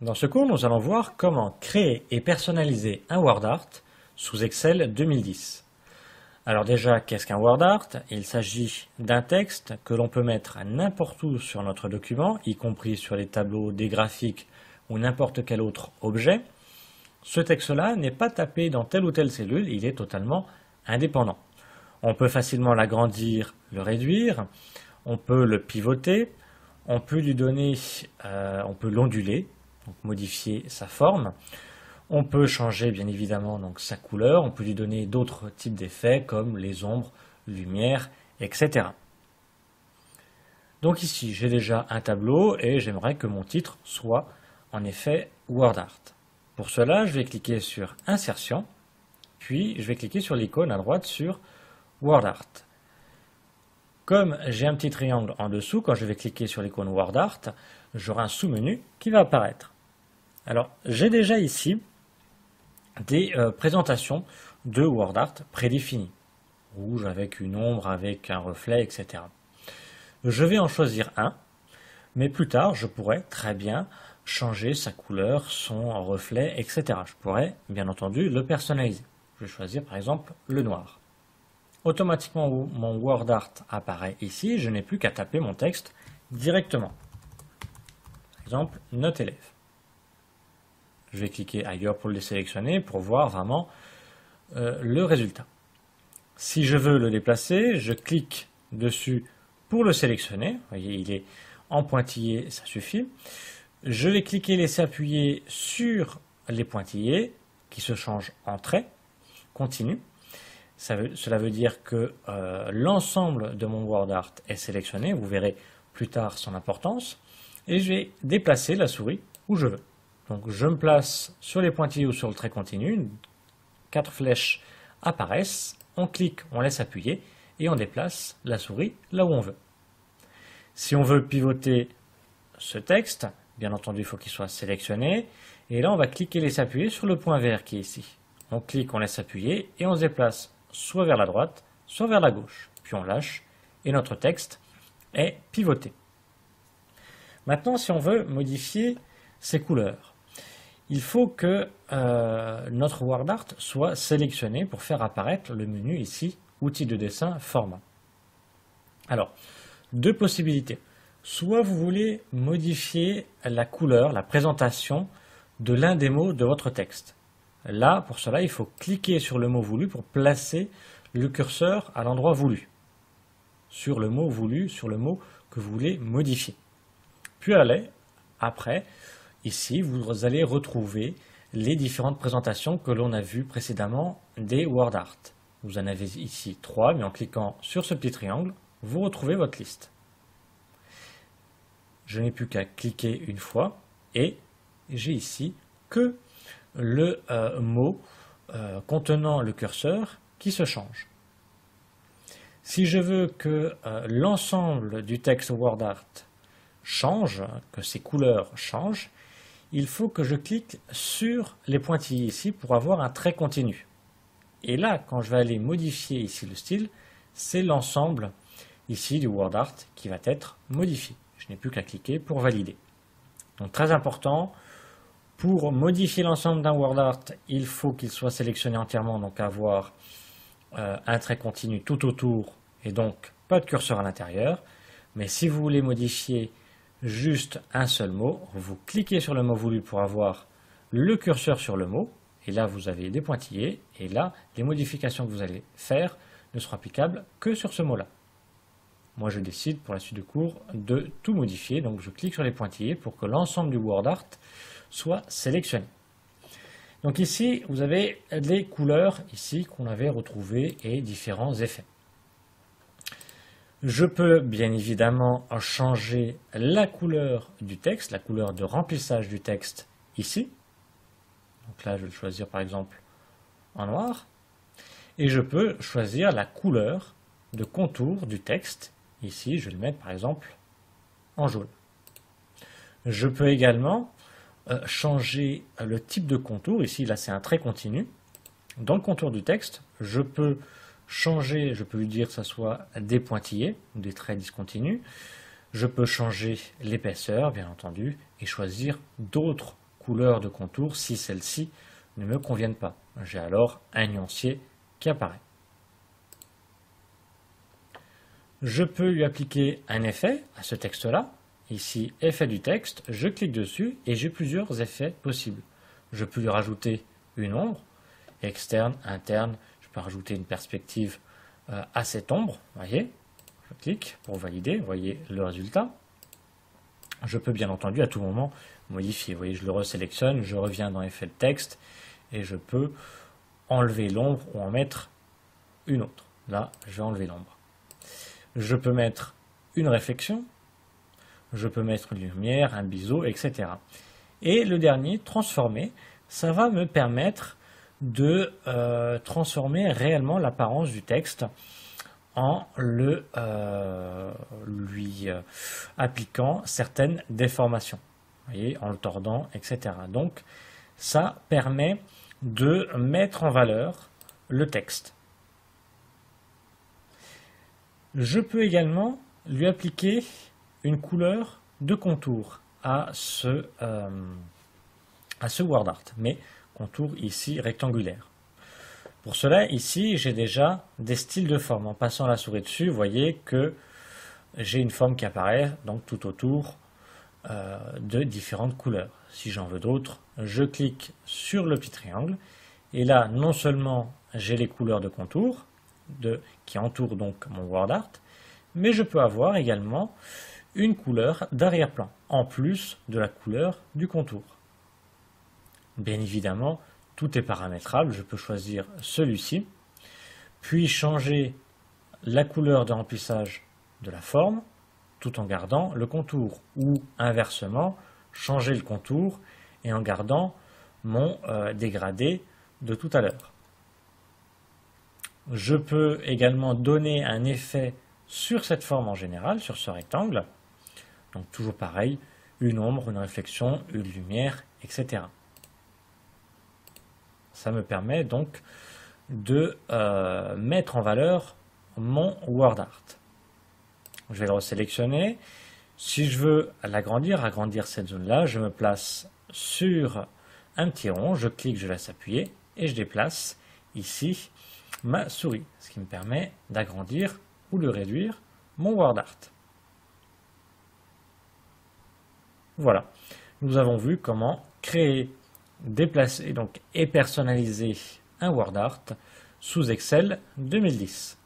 Dans ce cours, nous allons voir comment créer et personnaliser un WordArt sous Excel 2010. Alors déjà, qu'est-ce qu'un WordArt Il s'agit d'un texte que l'on peut mettre n'importe où sur notre document, y compris sur les tableaux, des graphiques ou n'importe quel autre objet. Ce texte-là n'est pas tapé dans telle ou telle cellule, il est totalement indépendant. On peut facilement l'agrandir, le réduire, on peut le pivoter, on peut lui donner, euh, on peut l'onduler, modifier sa forme. On peut changer bien évidemment donc sa couleur, on peut lui donner d'autres types d'effets comme les ombres, lumière, etc. Donc ici j'ai déjà un tableau et j'aimerais que mon titre soit en effet WordArt. Pour cela je vais cliquer sur Insertion, puis je vais cliquer sur l'icône à droite sur WordArt. Comme j'ai un petit triangle en dessous, quand je vais cliquer sur l'icône WordArt, j'aurai un sous-menu qui va apparaître. Alors, j'ai déjà ici des euh, présentations de WordArt prédéfinies. Rouge avec une ombre, avec un reflet, etc. Je vais en choisir un, mais plus tard, je pourrais très bien changer sa couleur, son reflet, etc. Je pourrais, bien entendu, le personnaliser. Je vais choisir par exemple le noir. Automatiquement, mon WordArt apparaît ici, je n'ai plus qu'à taper mon texte directement. Par exemple, note élève. Je vais cliquer ailleurs pour le sélectionner pour voir vraiment euh, le résultat. Si je veux le déplacer, je clique dessus pour le sélectionner. Vous voyez, il est en pointillé, ça suffit. Je vais cliquer laisser appuyer sur les pointillés qui se changent en traits. Continue. cela veut dire que euh, l'ensemble de mon WordArt est sélectionné. Vous verrez plus tard son importance. Et je vais déplacer la souris où je veux. Donc je me place sur les pointillés ou sur le trait continu, quatre flèches apparaissent, on clique, on laisse appuyer et on déplace la souris là où on veut. Si on veut pivoter ce texte, bien entendu il faut qu'il soit sélectionné, et là on va cliquer et laisser appuyer sur le point vert qui est ici. On clique, on laisse appuyer et on se déplace soit vers la droite, soit vers la gauche. Puis on lâche et notre texte est pivoté. Maintenant si on veut modifier ses couleurs, il faut que euh, notre WordArt soit sélectionné pour faire apparaître le menu ici, outils de dessin, format. Alors, deux possibilités. Soit vous voulez modifier la couleur, la présentation de l'un des mots de votre texte. Là, pour cela, il faut cliquer sur le mot voulu pour placer le curseur à l'endroit voulu. Sur le mot voulu, sur le mot que vous voulez modifier. Puis allez, après, Ici, vous allez retrouver les différentes présentations que l'on a vues précédemment des WordArt. Vous en avez ici trois, mais en cliquant sur ce petit triangle, vous retrouvez votre liste. Je n'ai plus qu'à cliquer une fois et j'ai ici que le euh, mot euh, contenant le curseur qui se change. Si je veux que euh, l'ensemble du texte WordArt change, que ses couleurs changent, il faut que je clique sur les pointillés ici pour avoir un trait continu. Et là, quand je vais aller modifier ici le style, c'est l'ensemble ici du WordArt qui va être modifié. Je n'ai plus qu'à cliquer pour valider. Donc très important, pour modifier l'ensemble d'un WordArt, il faut qu'il soit sélectionné entièrement, donc avoir euh, un trait continu tout autour et donc pas de curseur à l'intérieur. Mais si vous voulez modifier juste un seul mot. Vous cliquez sur le mot voulu pour avoir le curseur sur le mot. Et là, vous avez des pointillés. Et là, les modifications que vous allez faire ne seront applicables que sur ce mot-là. Moi, je décide pour la suite de cours de tout modifier. Donc, je clique sur les pointillés pour que l'ensemble du WordArt soit sélectionné. Donc ici, vous avez les couleurs ici qu'on avait retrouvées et différents effets. Je peux bien évidemment changer la couleur du texte, la couleur de remplissage du texte ici. Donc là, je vais le choisir par exemple en noir. Et je peux choisir la couleur de contour du texte. Ici, je vais le mettre par exemple en jaune. Je peux également euh, changer le type de contour. Ici, là, c'est un trait continu. Dans le contour du texte, je peux changer, je peux lui dire que ce soit des pointillés, des traits discontinus. Je peux changer l'épaisseur, bien entendu, et choisir d'autres couleurs de contour si celles-ci ne me conviennent pas. J'ai alors un nuancier qui apparaît. Je peux lui appliquer un effet à ce texte-là. Ici, effet du texte, je clique dessus et j'ai plusieurs effets possibles. Je peux lui rajouter une ombre, externe, interne, peux rajouter une perspective euh, à cette ombre, voyez. Je clique pour valider, vous voyez le résultat. Je peux bien entendu à tout moment modifier. Vous voyez, je le resélectionne, je reviens dans effet de texte et je peux enlever l'ombre ou en mettre une autre. Là, je vais enlever l'ombre. Je peux mettre une réflexion, je peux mettre une lumière, un biseau, etc. Et le dernier, transformer, ça va me permettre de euh, transformer réellement l'apparence du texte en le, euh, lui euh, appliquant certaines déformations, en le tordant, etc. Donc ça permet de mettre en valeur le texte. Je peux également lui appliquer une couleur de contour à ce, à ce word art, mais contour ici rectangulaire. Pour cela, ici, j'ai déjà des styles de forme. En passant la souris dessus, vous voyez que j'ai une forme qui apparaît donc tout autour euh, de différentes couleurs. Si j'en veux d'autres, je clique sur le petit triangle et là, non seulement j'ai les couleurs de contour de, qui entourent donc mon word art, mais je peux avoir également une couleur d'arrière-plan, en plus de la couleur du contour. Bien évidemment, tout est paramétrable, je peux choisir celui-ci, puis changer la couleur de remplissage de la forme, tout en gardant le contour, ou inversement, changer le contour et en gardant mon euh, dégradé de tout à l'heure. Je peux également donner un effet sur cette forme en général, sur ce rectangle. Donc toujours pareil, une ombre, une réflexion, une lumière, etc. Ça me permet donc de euh, mettre en valeur mon word art. Je vais le resélectionner. Si je veux l'agrandir, agrandir cette zone-là, je me place sur un petit rond, je clique, je laisse appuyer et je déplace ici ma souris, ce qui me permet d'agrandir ou de réduire mon word art. Voilà, nous avons vu comment créer, déplacer donc, et personnaliser un word art sous Excel 2010.